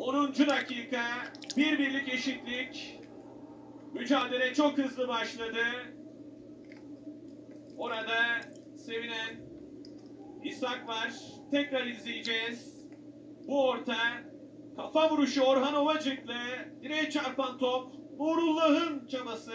10. dakika bir birlik eşitlik. Mücadele çok hızlı başladı. Orada sevinen İshak var. Tekrar izleyeceğiz. Bu orta kafa vuruşu Orhan Ovacık'la direğe çarpan top. Nurullah'ın çabası